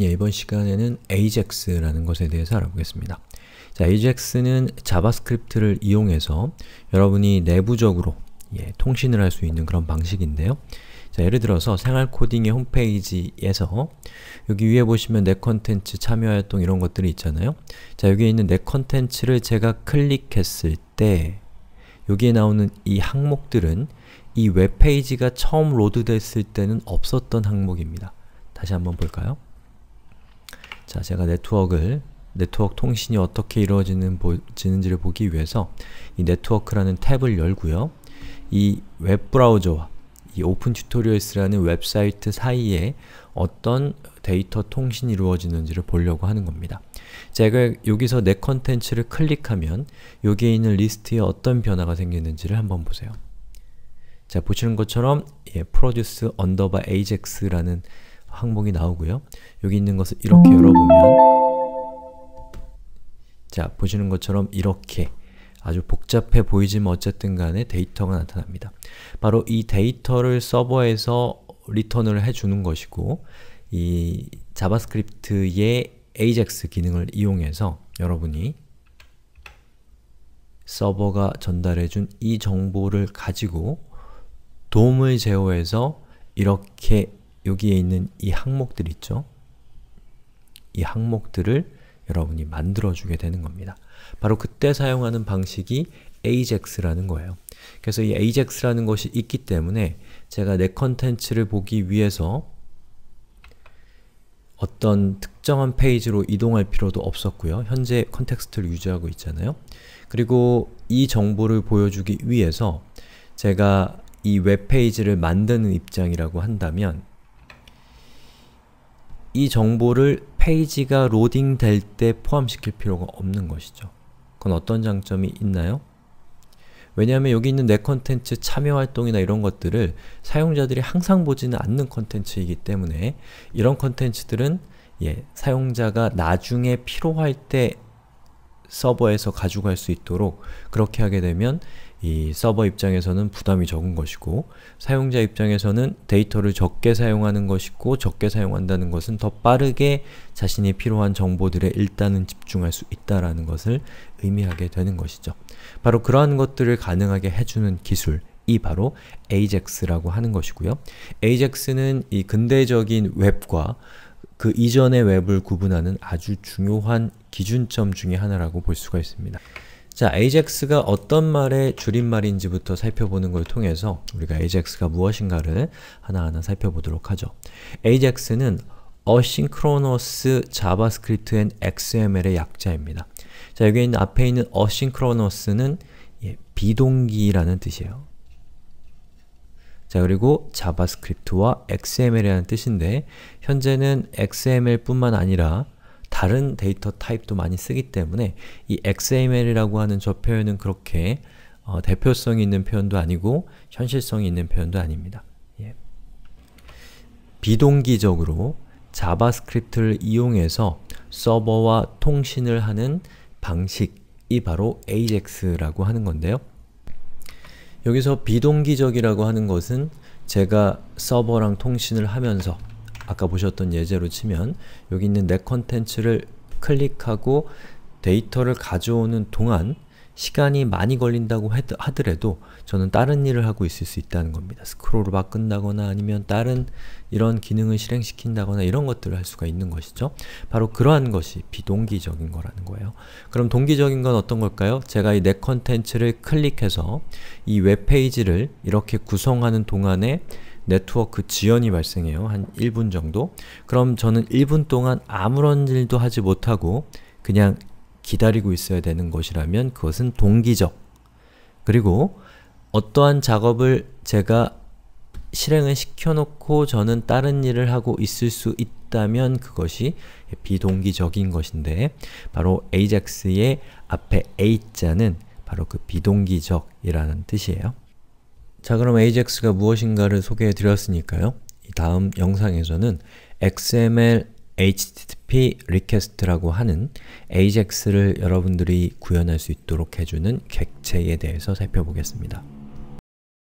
예, 이번 시간에는 AJAX라는 것에 대해서 알아보겠습니다. 자, AJAX는 JavaScript를 이용해서 여러분이 내부적으로 예, 통신을 할 수 있는 그런 방식인데요. 자, 예를 들어서 생활 코딩의 홈페이지에서 여기 위에 보시면 내 컨텐츠, 참여 활동 이런 것들이 있잖아요. 자, 여기에 있는 내 컨텐츠를 제가 클릭했을 때 여기에 나오는 이 항목들은 이 웹페이지가 처음 load됐을 때는 없었던 항목입니다. 다시 한번 볼까요? 자, 제가 네트워크를 네트워크 통신이 어떻게 이루어지는지를 보기 위해서 이 네트워크라는 탭을 열고요. 이 웹브라우저와 이 OpenTutorials라는 웹사이트 사이에 어떤 데이터 통신이 이루어지는지를 보려고 하는 겁니다. 제가 여기서 내 컨텐츠를 클릭하면 여기에 있는 리스트에 어떤 변화가 생기는지를 한번 보세요. 자, 보시는 것처럼 예, produce underbar ajax라는 항목이 나오고요. 여기 있는 것을 이렇게 열어보면 자, 보시는 것처럼 이렇게 아주 복잡해 보이지만 어쨌든 간에 데이터가 나타납니다. 바로 이 데이터를 서버에서 return을 해주는 것이고 이 JavaScript의 AJAX 기능을 이용해서 여러분이 서버가 전달해준 이 정보를 가지고 DOM을 제어해서 이렇게 여기에 있는 이 항목들 있죠? 이 항목들을 여러분이 만들어주게 되는 겁니다. 바로 그때 사용하는 방식이 AJAX라는 거예요. 그래서 이 AJAX라는 것이 있기 때문에 제가 내 컨텐츠를 보기 위해서 어떤 특정한 페이지로 이동할 필요도 없었고요. 현재 context를 유지하고 있잖아요. 그리고 이 정보를 보여주기 위해서 제가 이 웹페이지를 만드는 입장이라고 한다면 이 정보를 페이지가 로딩 될 때 포함시킬 필요가 없는 것이죠. 그건 어떤 장점이 있나요? 왜냐하면 여기 있는 내 컨텐츠 참여 활동이나 이런 것들을 사용자들이 항상 보지는 않는 컨텐츠이기 때문에 이런 컨텐츠들은 예, 사용자가 나중에 필요할 때 서버에서 가져갈 수 있도록 그렇게 하게 되면 이 서버 입장에서는 부담이 적은 것이고 사용자 입장에서는 데이터를 적게 사용하는 것이고 적게 사용한다는 것은 더 빠르게 자신이 필요한 정보들에 일단은 집중할 수 있다라는 것을 의미하게 되는 것이죠. 바로 그러한 것들을 가능하게 해주는 기술 이 바로 AJAX라고 하는 것이고요. AJAX는 이 근대적인 웹과 그 이전의 웹을 구분하는 아주 중요한 기준점 중의 하나라고 볼 수가 있습니다. 자, AJAX가 어떤 말의 줄임말인지부터 살펴보는 걸 통해서 우리가 AJAX가 무엇인가를 하나하나 살펴보도록 하죠. AJAX는 Asynchronous JavaScript and XML의 약자입니다. 자, 여기 있는 앞에 있는 Asynchronous는 예, 비동기라는 뜻이에요. 자, 그리고 JavaScript와 XML이라는 뜻인데 현재는 XML뿐만 아니라 다른 데이터 타입도 많이 쓰기 때문에 이 XML이라고 하는 저 표현은 그렇게 어, 대표성이 있는 표현도 아니고 현실성이 있는 표현도 아닙니다. 예. 비동기적으로 JavaScript를 이용해서 서버와 통신을 하는 방식이 바로 AJAX라고 하는 건데요. 여기서 비동기적이라고 하는 것은 제가 서버랑 통신을 하면서 아까 보셨던 예제로 치면 여기 있는 내 컨텐츠를 클릭하고 데이터를 가져오는 동안 시간이 많이 걸린다고 하더라도 저는 다른 일을 하고 있을 수 있다는 겁니다. 스크롤을 바꾼다거나 아니면 다른 이런 기능을 실행시킨다거나 이런 것들을 할 수가 있는 것이죠. 바로 그러한 것이 비동기적인 거라는 거예요. 그럼 동기적인 건 어떤 걸까요? 제가 이 내 컨텐츠를 클릭해서 이 웹페이지를 이렇게 구성하는 동안에 네트워크 지연이 발생해요. 한 1분 정도. 그럼 저는 1분 동안 아무런 일도 하지 못하고 그냥 기다리고 있어야 되는 것이라면 그것은 동기적. 그리고 어떠한 작업을 제가 실행을 시켜놓고 저는 다른 일을 하고 있을 수 있다면 그것이 비동기적인 것인데 바로 AJAX의 앞에 A자는 바로 그 비동기적이라는 뜻이에요. 자 그럼 AJAX가 무엇인가를 소개해 드렸으니까요. 다음 영상에서는 XML HTTP Request라고 하는 AJAX를 여러분들이 구현할 수 있도록 해주는 객체에 대해서 살펴보겠습니다.